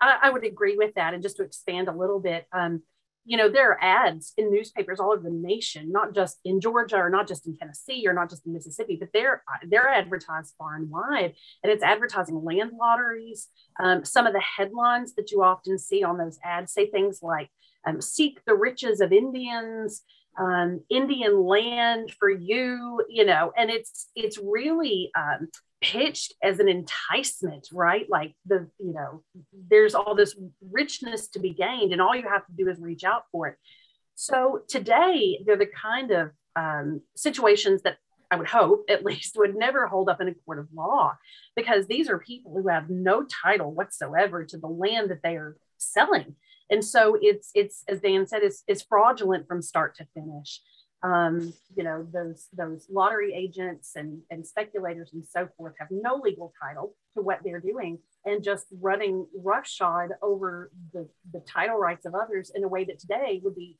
I, I, would agree with that. And just to expand a little bit, um, you know, there are ads in newspapers all over the nation, not just in Georgia or not just in Tennessee or not just in Mississippi, but they're they're advertised far and wide, and it's advertising land lotteries. Um, some of the headlines that you often see on those ads say things like um, "Seek the riches of Indians," um, "Indian land for you," you know, and it's it's really um, pitched as an enticement, right? Like the, you know, there's all this richness to be gained, and all you have to do is reach out for it. So today, they're the kind of um, situations that I would hope at least would never hold up in a court of law because these are people who have no title whatsoever to the land that they are selling. And so it's it's as Dan said, it's, it's fraudulent from start to finish um, you know, those those lottery agents and, and speculators and so forth have no legal title to what they're doing and just running roughshod over the, the title rights of others in a way that today would be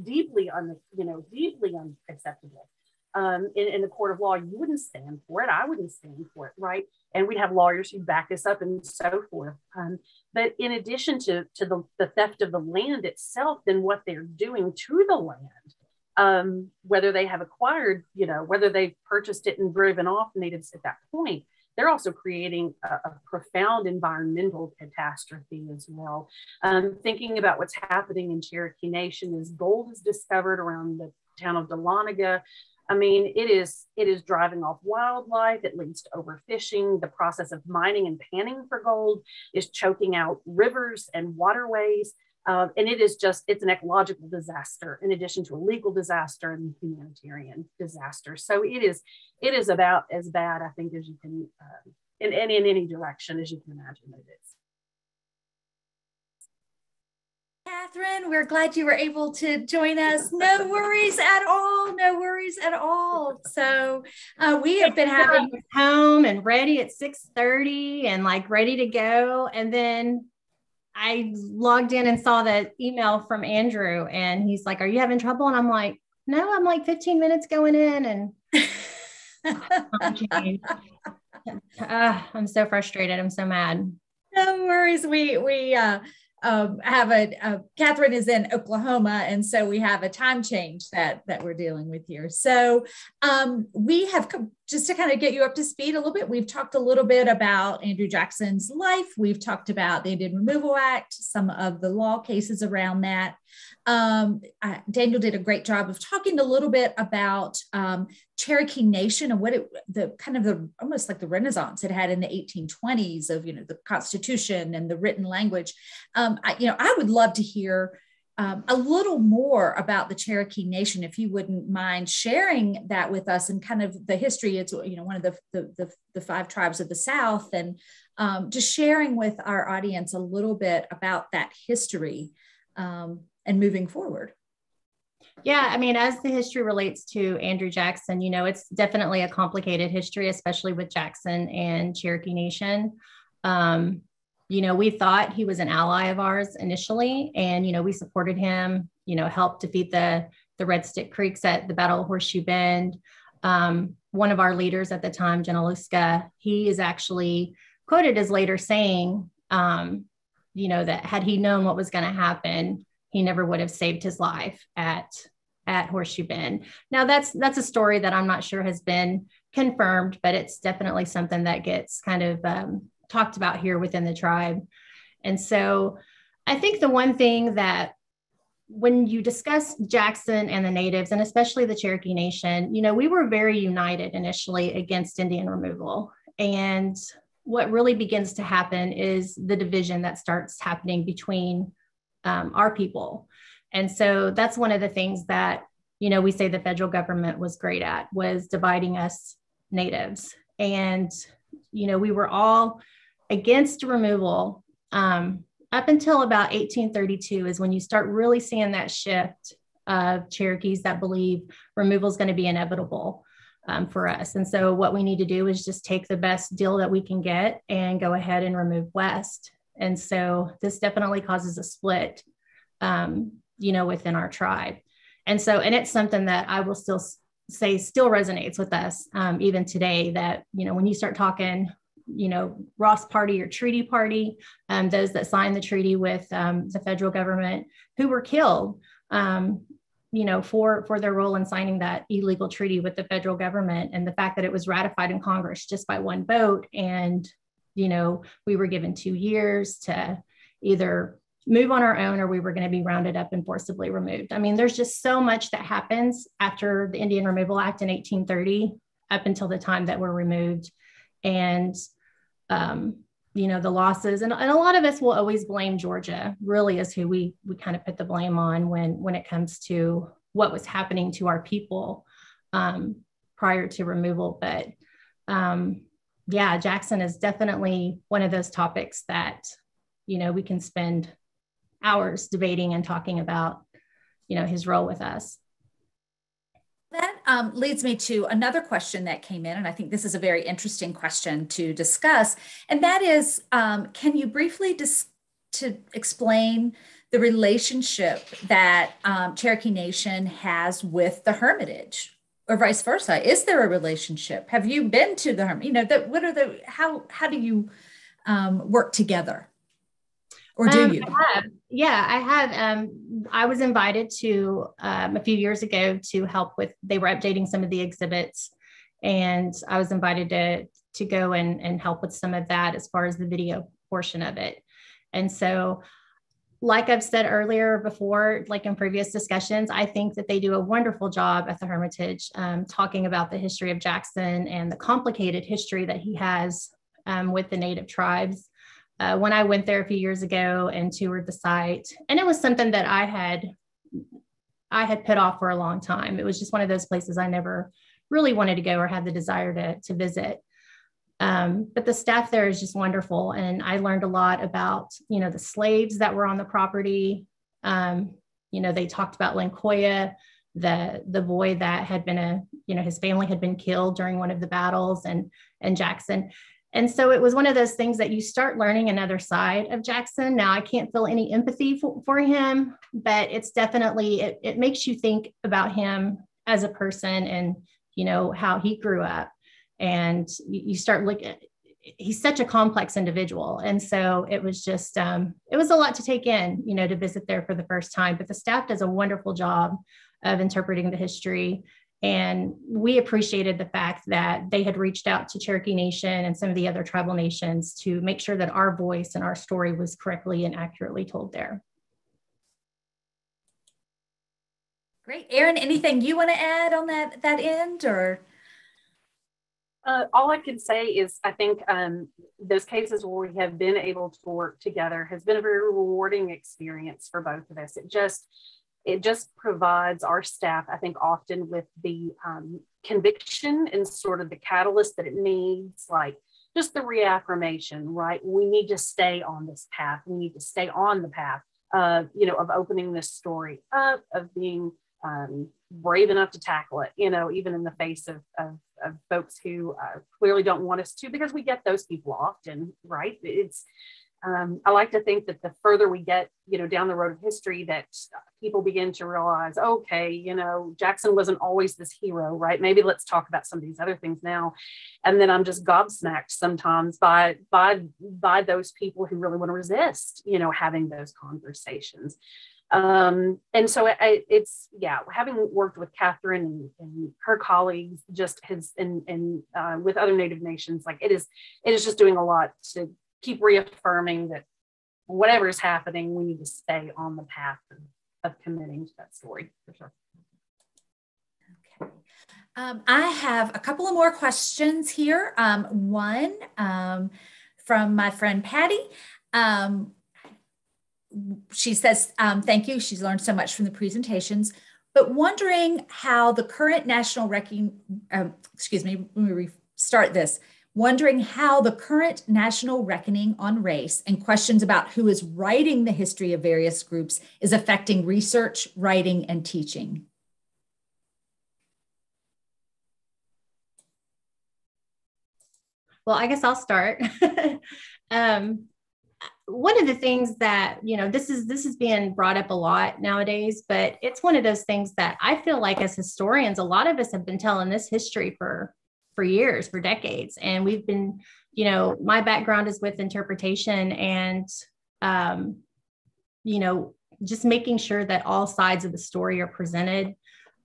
deeply un, you know, deeply unacceptable. Um, in, in the court of law, you wouldn't stand for it. I wouldn't stand for it, right? And we'd have lawyers who back us up and so forth. Um, but in addition to, to the, the theft of the land itself, then what they're doing to the land um, whether they have acquired, you know, whether they've purchased it and driven off natives at that point, they're also creating a, a profound environmental catastrophe as well. Um, thinking about what's happening in Cherokee Nation as gold is discovered around the town of Dahlonega. I mean, it is it is driving off wildlife. It leads to overfishing. The process of mining and panning for gold is choking out rivers and waterways. Uh, and it is just, it's an ecological disaster in addition to a legal disaster and humanitarian disaster. So it is, it is about as bad, I think, as you can, uh, in, in, in any direction as you can imagine it is. Catherine, we're glad you were able to join us. No worries at all. No worries at all. So uh, we have been having home and ready at 6:30 and like ready to go. And then I logged in and saw the email from Andrew, and he's like, "Are you having trouble?" And I'm like, "No, I'm like 15 minutes going in, and uh, I'm so frustrated. I'm so mad." No worries. We we uh, um, have a, a, Catherine is in Oklahoma, and so we have a time change that that we're dealing with here. So um, we have come, just to kind of get you up to speed a little bit. We've talked a little bit about Andrew Jackson's life. We've talked about the Indian Removal Act, some of the law cases around that. Um, uh, Daniel did a great job of talking a little bit about um, Cherokee Nation and what it, the kind of the almost like the Renaissance it had in the 1820s of you know the Constitution and the written language. Um, I, you know, I would love to hear um, a little more about the Cherokee Nation, if you wouldn't mind sharing that with us and kind of the history. It's you know one of the the, the, the five tribes of the South, and um, just sharing with our audience a little bit about that history. Um, and moving forward. Yeah, I mean, as the history relates to Andrew Jackson, you know, it's definitely a complicated history, especially with Jackson and Cherokee Nation. Um, you know, we thought he was an ally of ours initially, and you know, we supported him. You know, helped defeat the the Red Stick Creeks at the Battle of Horseshoe Bend. Um, one of our leaders at the time, Junaluska, he is actually quoted as later saying, um, you know, that had he known what was going to happen, he never would have saved his life at at Horseshoe Bend. Now that's that's a story that I'm not sure has been confirmed, but it's definitely something that gets kind of um, talked about here within the tribe. And so I think the one thing that when you discuss Jackson and the natives, and especially the Cherokee Nation, you know, we were very united initially against Indian removal. And what really begins to happen is the division that starts happening between um, our people. And so that's one of the things that, you know, we say the federal government was great at was dividing us natives. And, you know, we were all against removal um, up until about 1832 is when you start really seeing that shift of Cherokees that believe removal is going to be inevitable um, for us. And so what we need to do is just take the best deal that we can get and go ahead and remove West. And so this definitely causes a split, um, you know, within our tribe. And so, and it's something that I will still say still resonates with us um, even today that, you know, when you start talking, you know, Ross Party or Treaty Party, um, those that signed the treaty with um, the federal government who were killed, um, you know, for, for their role in signing that illegal treaty with the federal government and the fact that it was ratified in Congress just by one vote. And, you know, we were given two years to either move on our own or we were going to be rounded up and forcibly removed. I mean, there's just so much that happens after the Indian Removal Act in 1830 up until the time that we're removed. And, um, you know, the losses and, and a lot of us will always blame Georgia really is who we, we kind of put the blame on when, when it comes to what was happening to our people um, prior to removal. But um, yeah, Jackson is definitely one of those topics that, you know, we can spend hours debating and talking about, you know, his role with us. That um, leads me to another question that came in, and I think this is a very interesting question to discuss, and that is, um, can you briefly dis- to explain the relationship that um, Cherokee Nation has with the Hermitage, or vice versa? Is there a relationship? Have you been to the You know, that what are the how how do you um, work together? or do um, you? I have. Yeah, I have. Um, I was invited to um, a few years ago to help with. They were updating some of the exhibits, and I was invited to to go and and help with some of that as far as the video portion of it. And so, like I've said earlier before, like in previous discussions, I think that they do a wonderful job at the Hermitage um, talking about the history of Jackson and the complicated history that he has um, with the Native tribes uh, when I went there a few years ago and toured the site, and it was something that I had I had put off for a long time. It was just one of those places I never really wanted to go or had the desire to to visit. Um, but the staff there is just wonderful, and I learned a lot about you know the slaves that were on the property. Um, you know, they talked about Lincoya, the the boy that had been a you know his family had been killed during one of the battles, and and Jackson and so it was one of those things that you start learning another side of Jackson. Now I can't feel any empathy for, for him, but it's definitely, it, it makes you think about him as a person and, you know, how he grew up. And you start looking, he's such a complex individual. And so it was just, um, it was a lot to take in, you know, to visit there for the first time, but the staff does a wonderful job of interpreting the history and we appreciated the fact that they had reached out to Cherokee Nation and some of the other tribal nations to make sure that our voice and our story was correctly and accurately told there. Great. Erin, anything you want to add on that, that end or? Uh, all I can say is I think um, those cases where we have been able to work together has been a very rewarding experience for both of us. It just it just provides our staff, I think, often with the um, conviction and sort of the catalyst that it needs, like just the reaffirmation, right? We need to stay on this path. We need to stay on the path of, you know, of opening this story up, of being um, brave enough to tackle it, you know, even in the face of, of, of folks who uh, clearly don't want us to, because we get those people often, right? It's um, I like to think that the further we get, you know, down the road of history, that people begin to realize, okay, you know, Jackson wasn't always this hero, right? Maybe let's talk about some of these other things now. And then I'm just gobsmacked sometimes by by by those people who really want to resist, you know, having those conversations. Um, and so it, it's yeah, having worked with Catherine and, and her colleagues, just has and and uh, with other Native nations, like it is, it is just doing a lot to keep reaffirming that whatever is happening, we need to stay on the path of, of committing to that story for sure. Okay. Um, I have a couple of more questions here. Um, one um, from my friend Patty. Um, she says, um, thank you. She's learned so much from the presentations, but wondering how the current national wrecking, um, excuse me, let me restart this wondering how the current national reckoning on race and questions about who is writing the history of various groups is affecting research, writing, and teaching. Well, I guess I'll start. um, one of the things that you know this is this is being brought up a lot nowadays but it's one of those things that i feel like as historians a lot of us have been telling this history for for years for decades. And we've been you know my background is with interpretation and um you know just making sure that all sides of the story are presented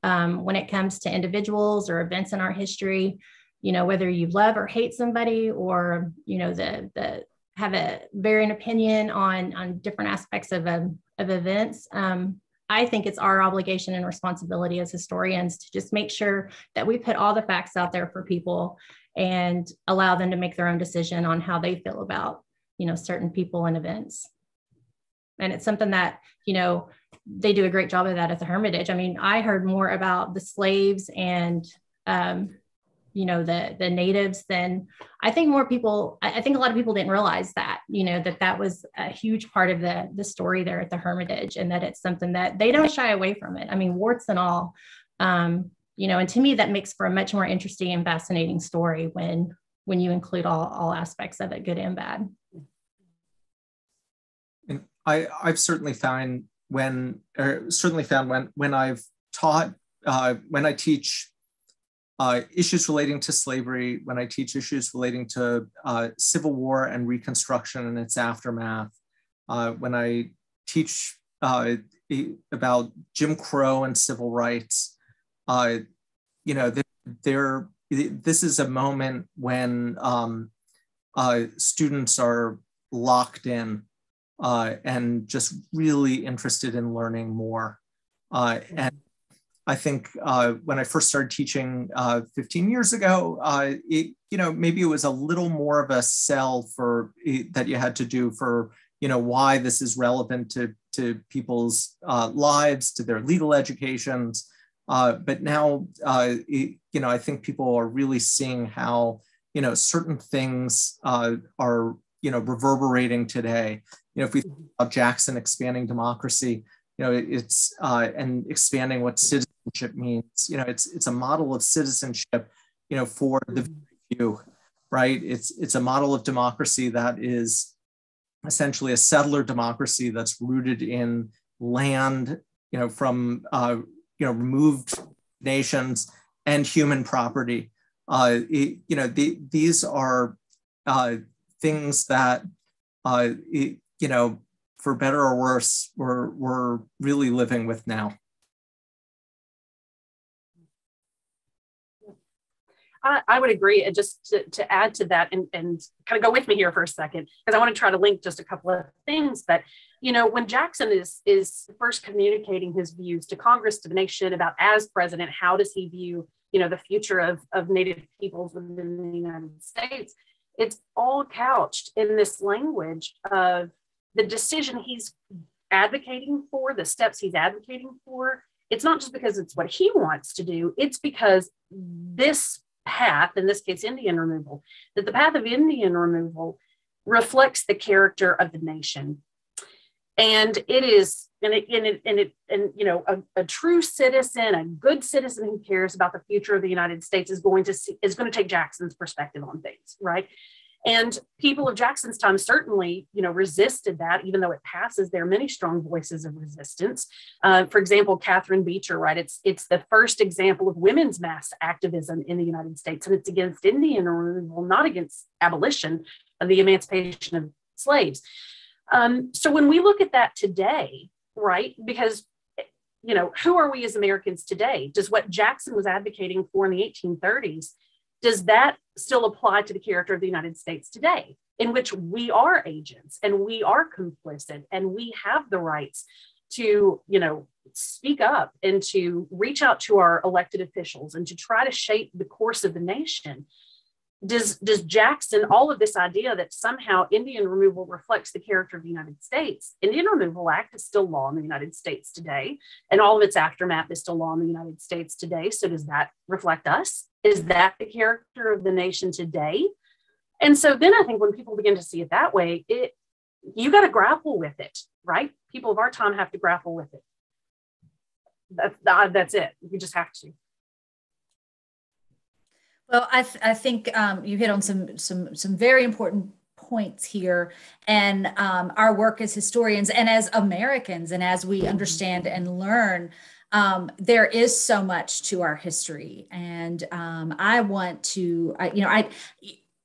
um, when it comes to individuals or events in our history. You know whether you love or hate somebody or you know the the have a varying opinion on on different aspects of um, of events. Um, I think it's our obligation and responsibility as historians to just make sure that we put all the facts out there for people and allow them to make their own decision on how they feel about you know certain people and events. And it's something that you know they do a great job of that at the Hermitage. I mean, I heard more about the slaves and um, you know the the natives then i think more people i think a lot of people didn't realize that you know that that was a huge part of the the story there at the hermitage and that it's something that they don't shy away from it. I mean warts and all um, you know and to me that makes for a much more interesting and fascinating story when when you include all all aspects of it good and bad. And i i've certainly found when certainly found when when i've taught uh, when i teach uh, issues relating to slavery, when I teach issues relating to uh, Civil War and Reconstruction and its aftermath, uh, when I teach uh, about Jim Crow and civil rights, uh, you know, there, this is a moment when um, students are locked in and just really interested in learning more. and I think uh, when I first started teaching uh, 15 years ago, uh, it, you know, maybe it was a little more of a sell for that you had to do for, you know, why this is relevant to, to people's uh, lives, to their legal educations. Uh, but now, uh, it, you know, I think people are really seeing how, you know, certain things are, you know, reverberating today. You know, if we think about Jackson expanding democracy, you know, it's and expanding what citizens citizenship means. You know, it's it's a model of citizenship, you know, for the mm-hmm. few, right? It's it's a model of democracy that is essentially a settler democracy that's rooted in land, you know, from uh, you know removed nations and human property. Uh, it, you know, the, these are uh, things that uh, it, you know, for better or worse, we're we're really living with now. I, I would agree. And just to, to add to that and, and kind of go with me here for a second, because I want to try to link just a couple of things that, you know, when Jackson is is first communicating his views to Congress, to the nation about as president, how does he view, you know, the future of, of Native peoples within the United States? It's all couched in this language of the decision he's advocating for, the steps he's advocating for, it's not just because it's what he wants to do, it's because this path, in this case, Indian removal, that the path of Indian removal reflects the character of the nation. And it is, and it, and it, and, it, and you know, a, a true citizen, a good citizen who cares about the future of the United States is going to see, is going to take Jackson's perspective on things, right? And people of Jackson's time certainly, you know, resisted that, even though it passes. There are many strong voices of resistance. Uh, for example, Catharine Beecher, right? It's it's the first example of women's mass activism in the United States, and it's against Indian removal, not against abolition of the emancipation of slaves. Um, so when we look at that today, right? Because you know, who are we as Americans today? Does what Jackson was advocating for in the 1830s does that still apply to the character of the United States today, in which we are agents and we are complicit and we have the rights to, you know, speak up and to reach out to our elected officials and to try to shape the course of the nation? does does Jackson all of this idea that somehow Indian removal reflects the character of the United States? Indian Removal Act is still law in the United States today, and all of its aftermath is still law in the United States today. So does that reflect us? Is that the character of the nation today? And so then I think when people begin to see it that way, it you got to grapple with it, right? People of our time have to grapple with it. That's that's it. You just have to. Well, I, th- I think um, you hit on some some some very important points here, and um, our work as historians and as Americans, and as we understand and learn, um, there is so much to our history, and um, I want to, I, you know, I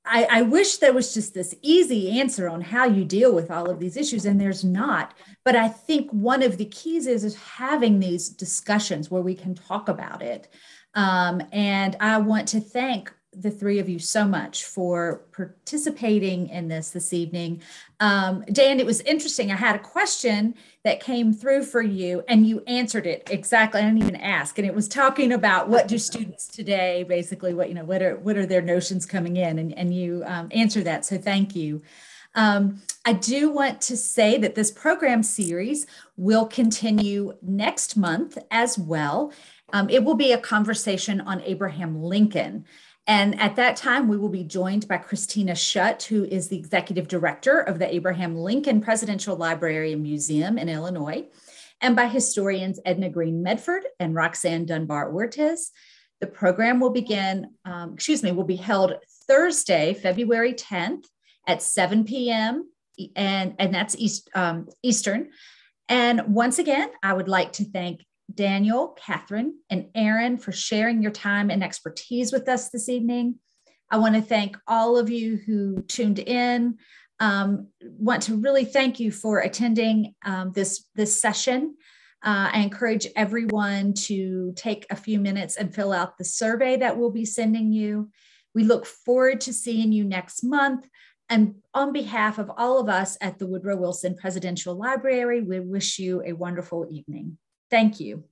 I, I, wish there was just this easy answer on how you deal with all of these issues, and there's not. But I think one of the keys is, is having these discussions where we can talk about it. Um, and I want to thank the three of you so much for participating in this this evening. Um, Dan, it was interesting. I had a question that came through for you, and you answered it exactly. I didn't even ask, and it was talking about what do students today, basically, what you know, what are what are their notions coming in, and and you um, answered that. So thank you. Um, I do want to say that this program series will continue next month as well. Um, it will be a conversation on Abraham Lincoln. And at that time, we will be joined by Christina Shutt, who is the executive director of the Abraham Lincoln Presidential Library and Museum in Illinois, and by historians Edna Greene Medford and Roxanne Dunbar Ortiz. The program will begin, um, excuse me, will be held Thursday, February 10th at 7 p.m. and, and that's East, um, Eastern. And once again, I would like to thank Daniel, Catherine, and Erin for sharing your time and expertise with us this evening. I want to thank all of you who tuned in. Um, want to really thank you for attending um, this, this session. Uh, I encourage everyone to take a few minutes and fill out the survey that we'll be sending you. We look forward to seeing you next month. And on behalf of all of us at the Woodrow Wilson Presidential Library, we wish you a wonderful evening. Thank you.